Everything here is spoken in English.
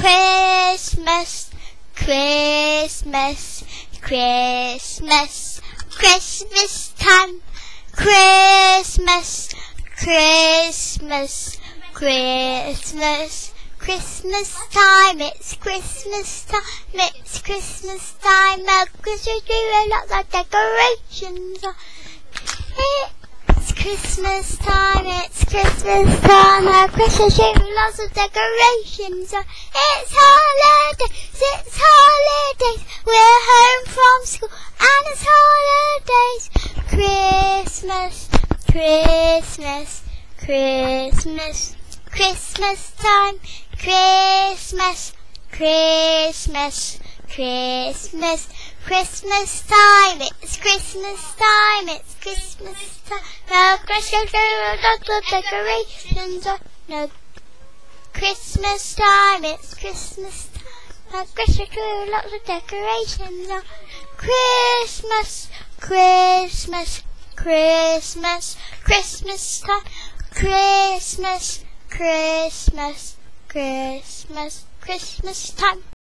Christmas, Christmas, Christmas, Christmas time. Christmas, Christmas, Christmas, Christmas time. It's Christmas time. It's Christmas time. Christmas tree and lots of decorations. It's Christmas time. It's Christmas time. A Christmas tree with lots of decorations. It's holidays. It's holidays. We're home from school and it's holidays. Christmas, Christmas, Christmas, Christmas time, Christmas, Christmas, Christmas, Christmas time, it's Christmas time, it's Christmas time, no Christmas decorations, no Christmas time, it's Christmas time, no Christmas lots of decorations, Christmas, Christmas, Christmas, Christmas time, Christmas, Christmas, Christmas, Christmas time.